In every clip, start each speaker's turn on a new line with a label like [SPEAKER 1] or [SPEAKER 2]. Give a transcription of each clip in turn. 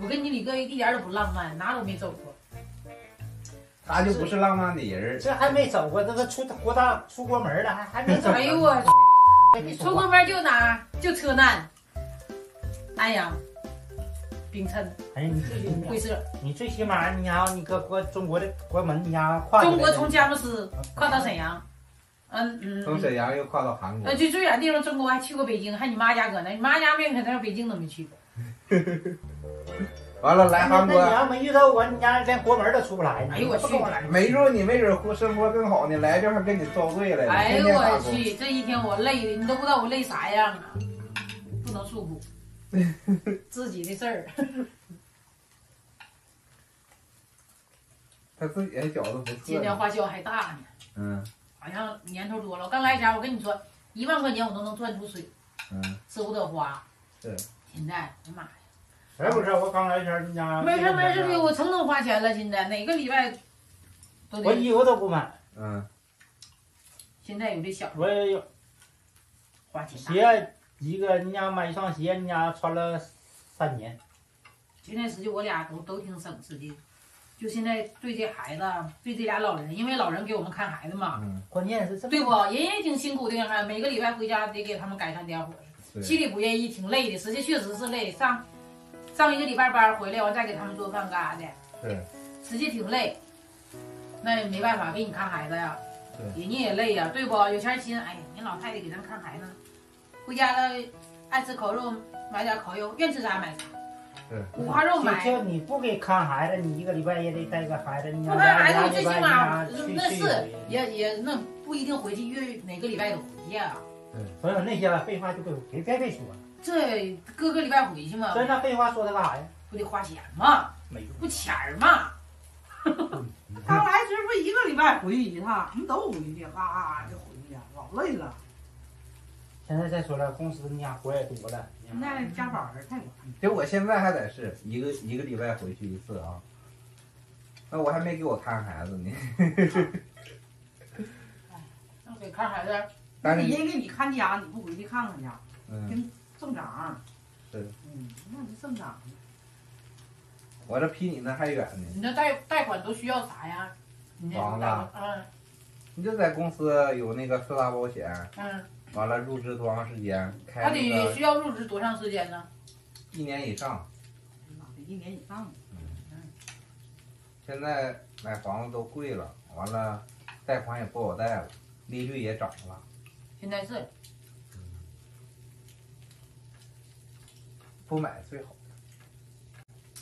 [SPEAKER 1] 我跟你李哥一点都不浪漫，哪都没走过。
[SPEAKER 2] 他就不是浪漫的人。
[SPEAKER 3] 这还没走过，这个出国大出国门了，还还没走。
[SPEAKER 1] 哎呦我，你出国门就哪就车难，安阳、冰城。
[SPEAKER 3] 哎，你最起
[SPEAKER 1] 会社，
[SPEAKER 3] 你最起码你要你搁国中国的国门，你要跨。
[SPEAKER 1] 中国从佳木斯跨到沈阳，嗯嗯。
[SPEAKER 2] 从沈阳又跨到韩国。
[SPEAKER 1] 呃，就最远地方，中国还去过北京，还你妈家搁那，你妈家没搁那，北京都没去过。
[SPEAKER 2] 完了来韩国，
[SPEAKER 3] 你要没遇到我，你家连国门都出不来。
[SPEAKER 1] 哎呦我去！
[SPEAKER 2] 没准你没准过生活更好呢，来这还跟你遭罪了。
[SPEAKER 1] 哎呦我去！这一天我累的，你都不知道我累啥样啊！不能诉苦，自己的事儿。
[SPEAKER 2] 他自己还觉得不错。
[SPEAKER 1] 今年花销还大呢。
[SPEAKER 2] 嗯。
[SPEAKER 1] 好像年头多了，我刚来家，我跟你说，一万块钱我都能赚出水。
[SPEAKER 2] 嗯。
[SPEAKER 1] 舍不得花。
[SPEAKER 2] 是。
[SPEAKER 1] 现在，哎呀妈呀！
[SPEAKER 3] 是不是？我刚来前，你家
[SPEAKER 1] 没事没事的，我成能花钱了。现在哪个礼拜，
[SPEAKER 3] 我衣服都不买。
[SPEAKER 2] 嗯。
[SPEAKER 1] 现在有这小，
[SPEAKER 3] 我也有。
[SPEAKER 1] 花钱。
[SPEAKER 3] 鞋一个，你家买一双鞋，你家穿了三年。
[SPEAKER 1] 现在实际我俩都都挺省事的，就现在对这孩子，对这俩老人，因为老人给我们看孩子嘛。
[SPEAKER 2] 嗯。
[SPEAKER 3] 关键是这
[SPEAKER 1] 对不？人也挺辛苦的，看每个礼拜回家得给他们改善点活，心里不愿意，挺累的。实际确实是累，上。上一个礼拜班回来，完再给他们做饭干啥的，
[SPEAKER 2] 对，
[SPEAKER 1] 实际挺累，那也没办法，给你看孩子呀，
[SPEAKER 2] 对，
[SPEAKER 1] 人家也累呀，对不？有钱心，哎呀，你老太太给咱看孩子，回家了爱吃烤肉，买点烤肉，愿吃啥买啥，
[SPEAKER 2] 对，
[SPEAKER 1] 五花肉买。
[SPEAKER 3] 就你不给看孩子，你一个礼拜也得带个孩子，你
[SPEAKER 1] 不看孩子，我最起码那是也也那不一定回去月哪个礼拜都回去
[SPEAKER 2] 啊。
[SPEAKER 3] 对，所以那些废话就别别别别说了。
[SPEAKER 1] 这个个礼拜回去嘛？
[SPEAKER 3] 这那废话说他干啥呀？
[SPEAKER 1] 不得花钱吗？
[SPEAKER 3] 没
[SPEAKER 1] 不钱儿嘛。
[SPEAKER 4] 刚来时不一个礼拜回去一趟，我们都回去，哈哈就回去，老累了。
[SPEAKER 3] 现在再说了，公司你家活也多了，
[SPEAKER 4] 现在加班儿太忙。
[SPEAKER 2] 就我现在还得是一个一个礼拜回去一次啊。那我还没给我看孩子呢。
[SPEAKER 1] 哎，那给看孩子，
[SPEAKER 2] 人家
[SPEAKER 4] 给你看家，你不回去看看去？
[SPEAKER 2] 嗯。
[SPEAKER 4] 正长，
[SPEAKER 2] 对，
[SPEAKER 4] 嗯，那你正长。
[SPEAKER 2] 我这比你那还远呢。
[SPEAKER 1] 你那贷贷款都需要啥呀？
[SPEAKER 2] 你房子，
[SPEAKER 1] 嗯，
[SPEAKER 2] 你就在公司有那个四大保险，
[SPEAKER 1] 嗯，
[SPEAKER 2] 完了入职多长时间？
[SPEAKER 1] 那得需要入职多长时间呢？
[SPEAKER 2] 一年以上。
[SPEAKER 4] 得一年以上。
[SPEAKER 2] 嗯。现在买房子都贵了，完了贷款也不好贷了，利率也涨了。
[SPEAKER 1] 现在是。
[SPEAKER 2] 不买最好。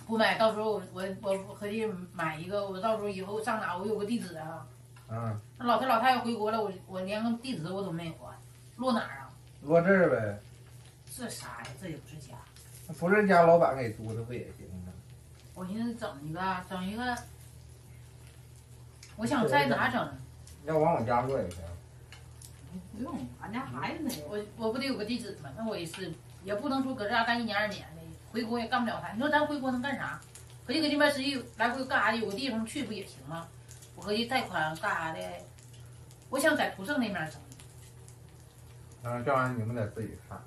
[SPEAKER 1] 不买，到时候我我我合计买一个，我到时候以后上哪我有个地址啊。
[SPEAKER 2] 嗯。
[SPEAKER 1] 那老太老太太回国了，我我连个地址我都没有啊，落哪儿啊？
[SPEAKER 2] 落这儿呗。
[SPEAKER 1] 这啥呀？这也不是家。
[SPEAKER 2] 那不是家，老板给租的不也行吗？
[SPEAKER 1] 我寻思整一个，整一个。我想在哪整？
[SPEAKER 2] 要往我家落也行。
[SPEAKER 4] 不用，俺家孩子呢。
[SPEAKER 1] 我我不得有个地址吗？那我也是。也不能说搁这家干一年二年的，回国也干不了啥。你说咱回国能干啥？合计搁这边实际来回干啥的，有个地方去不也行吗？我合计贷款干啥的，我想在途胜那边整。
[SPEAKER 2] 嗯，这玩意儿你们得自己看，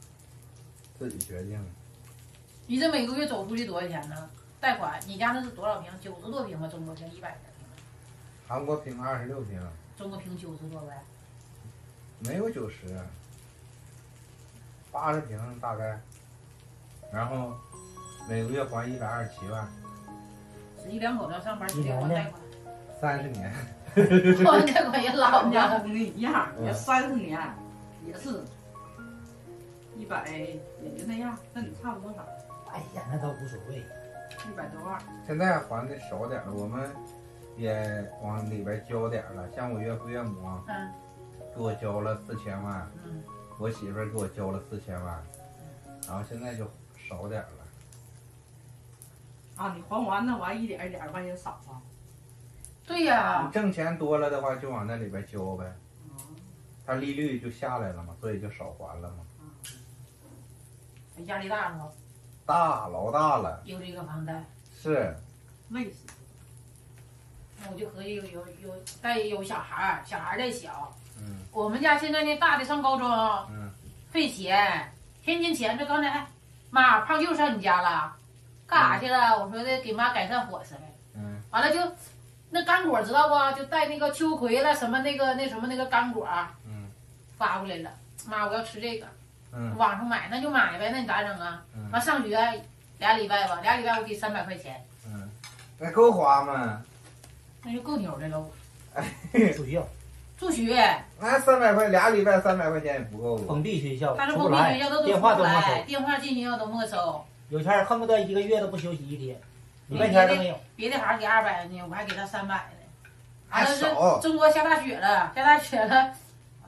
[SPEAKER 2] 自己决定。
[SPEAKER 1] 你这每个月走出去多少钱呢？贷款，你家那是多少平？九十多平吧？中国平一百多平。
[SPEAKER 2] 韩国平二十六平。
[SPEAKER 1] 中国平九十多呗。
[SPEAKER 2] 没有九十。八十平大概，然后每个月还一百二十七万。
[SPEAKER 1] 十一两口子上班就得还贷款。
[SPEAKER 2] 三十年。
[SPEAKER 1] 还贷款也老
[SPEAKER 4] 家 跟你一样，也三十年，也是，一百也就那样，跟你差不多少。
[SPEAKER 3] 哎呀，那倒无所谓，
[SPEAKER 4] 一百多万。
[SPEAKER 2] 现在还的少点了，我们也往里边交点了，像我岳父岳母，
[SPEAKER 1] 嗯，
[SPEAKER 2] 给我交了四千万，
[SPEAKER 1] 嗯。
[SPEAKER 2] 我媳妇儿给我交了四千万，然后现在就少点了。
[SPEAKER 4] 啊，你还完那完一点一点完也少啊。
[SPEAKER 1] 对呀。
[SPEAKER 2] 你挣钱多了的话，就往那里边交呗。它利率就下来了嘛，所以就少还了嘛。
[SPEAKER 1] 压力大吗？
[SPEAKER 2] 大，老大了。
[SPEAKER 1] 有这个房贷。
[SPEAKER 2] 是。
[SPEAKER 4] 累死。
[SPEAKER 1] 那我就合计有有有再有小孩儿，小孩儿再小。
[SPEAKER 2] 嗯，
[SPEAKER 1] 我们家现在那大的上高中，
[SPEAKER 2] 嗯，
[SPEAKER 1] 费钱，天天钱。这刚才，妈，胖舅上你家了，干啥去了？我说的给妈改善伙食呗。
[SPEAKER 2] 嗯
[SPEAKER 1] 完了就那干果知道不？就带那个秋葵了，什么那个那什么那个干果
[SPEAKER 2] 嗯
[SPEAKER 1] 发过来了。妈，我要吃这个，
[SPEAKER 2] 嗯
[SPEAKER 1] 网上买那就买呗，那你咋整啊？
[SPEAKER 2] 嗯
[SPEAKER 1] 完上学俩礼拜吧，俩礼拜我给三百块钱，
[SPEAKER 2] 嗯，那够花吗？
[SPEAKER 1] 那就够牛的喽。
[SPEAKER 3] 住学校，
[SPEAKER 1] 助学，
[SPEAKER 2] 那三百块俩礼拜三百块钱也不够啊。
[SPEAKER 3] 封闭学校，
[SPEAKER 1] 他是封闭学校，他都
[SPEAKER 3] 电话都没收，
[SPEAKER 1] 电话进学校都没收。
[SPEAKER 3] 有钱人恨不得一个月都不休息一天，礼拜天都没有。
[SPEAKER 1] 别的孩儿给二百呢，我还给他三百呢。完了是
[SPEAKER 2] 还少
[SPEAKER 1] 中国下大雪了，下大雪了。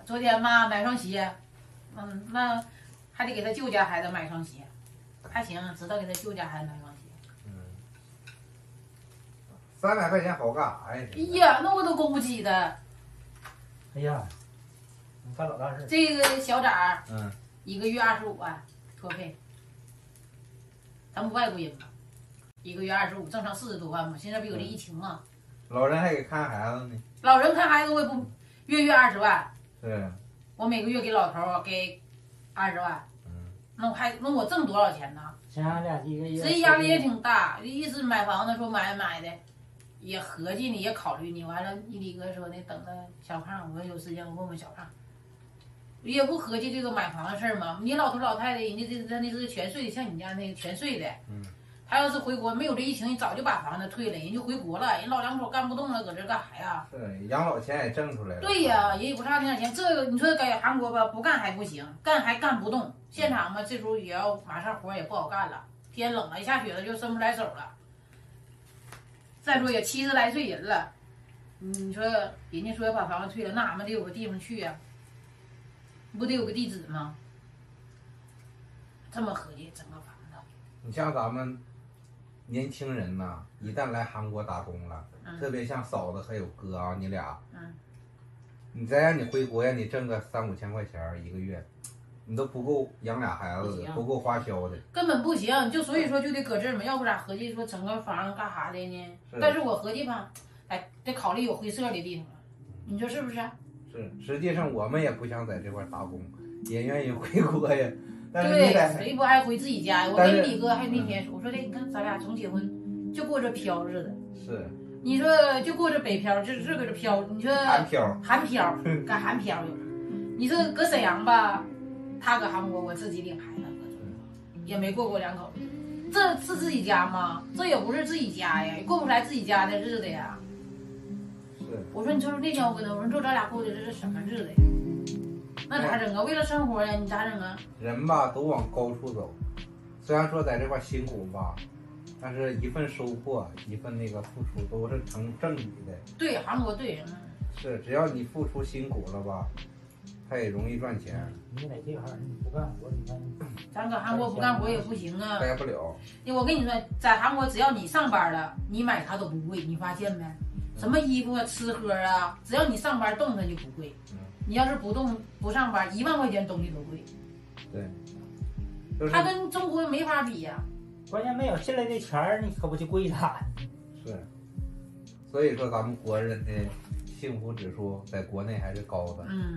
[SPEAKER 1] 昨天妈买双鞋，嗯，那还得给他舅家孩子买双鞋，还行，知道给他舅家孩子买双鞋。
[SPEAKER 2] 嗯，三百块钱好干啥呀？
[SPEAKER 1] 哎呀，那我都供不起他。
[SPEAKER 3] 哎呀，你干老大事，
[SPEAKER 1] 这个小崽儿
[SPEAKER 2] 嗯，
[SPEAKER 1] 一个月二十五万托配，咱们外国人吗？一个月二十五，正常四十多万嘛。现在不有这疫情嘛？
[SPEAKER 2] 老人还给看孩子呢。
[SPEAKER 1] 老人看孩子我也不月月二十万，
[SPEAKER 2] 是，
[SPEAKER 1] 我每个月给老头儿给二十万，
[SPEAKER 2] 嗯
[SPEAKER 1] 那我还那我挣多少钱呢？
[SPEAKER 3] 想想俩几个月，
[SPEAKER 1] 这压力也挺大。一是买房子说买买的，也合计呢，也考虑呢。完了，你李哥说呢，等着小胖，我有时间我问问小胖。也不合计这个买房的事儿嘛。你老头老太太，人家这他那是全税的，像你家那个全税的。
[SPEAKER 2] 嗯。
[SPEAKER 1] 他要是回国没有这疫情，人早就把房子退了，人就回国了。人老两口干不动了，搁这干啥呀？
[SPEAKER 2] 是，养老钱也挣出来了。
[SPEAKER 1] 对呀，人也不差那点钱。这个你说在韩国吧，不干还不行，干还干不动。现场嘛，这时候也要马上活也不好干了，天冷了，一下雪了就伸不来手了。再说也七十来岁人了，你说人家说要把房子退了，那俺们得有个地方去呀、不得有个地址吗？这么合计整个房子，
[SPEAKER 2] 你像咱们年轻人呐，一旦来韩国打工了，
[SPEAKER 1] 嗯
[SPEAKER 2] 特别像嫂子还有哥啊，你俩，
[SPEAKER 1] 嗯，
[SPEAKER 2] 你再让你回国让，你挣个三五千块钱一个月，你都不够养俩孩子的，
[SPEAKER 1] 不
[SPEAKER 2] 够花销的。
[SPEAKER 1] 根本不行，就所以说就得搁这儿嘛，要不咋合计说整个房干啥的呢？
[SPEAKER 2] 是
[SPEAKER 1] 但是我合计吧，哎，得考虑有灰色的地方，你说是不是？
[SPEAKER 2] 是，实际上我们也不想在这块打工，也愿意回国呀。但是
[SPEAKER 1] 对，谁不爱回自己家呀？我跟李哥还那天说，我说这你看咱俩从结婚就过这飘日子，
[SPEAKER 2] 是
[SPEAKER 1] 你说就过这北漂，这这搁这飘，你说
[SPEAKER 2] 寒漂，
[SPEAKER 1] 寒漂 干寒漂去，你说搁沈阳吧，他搁韩国，我自己领孩子搁中国，也没过过两口子，这是自己家吗？这也不是自己家呀，也过不出来自己家的日子呀。
[SPEAKER 2] 是
[SPEAKER 1] 我说你说那天我跟他我说你说咱俩过的这是什么日子呀？那咋整啊？为了生活呀，你咋整啊？
[SPEAKER 2] 人吧都往高处走，虽然说在这块辛苦吧，但是一份收获，一份那个付出都是成正比的。
[SPEAKER 1] 对，韩国对，人，
[SPEAKER 2] 是，只要你付出辛苦了吧，他也容易赚钱，
[SPEAKER 3] 你在这行你不干活，你看
[SPEAKER 1] 咱搁韩国不干活也不行啊。
[SPEAKER 2] 待不了。
[SPEAKER 1] 我跟你说，在韩国只要你上班了，你买啥都不贵，你发现没？什么衣服啊、吃喝啊，只要你上班动它就不贵。
[SPEAKER 2] 嗯
[SPEAKER 1] 你要是不动不上班，一万块钱东西都贵，
[SPEAKER 2] 就是
[SPEAKER 1] 它跟中国没法比呀、
[SPEAKER 3] 关键没有进来的钱儿，你可不就贵了？
[SPEAKER 2] 是，所以说咱们国人的幸福指数在国内还是高的。
[SPEAKER 1] 嗯，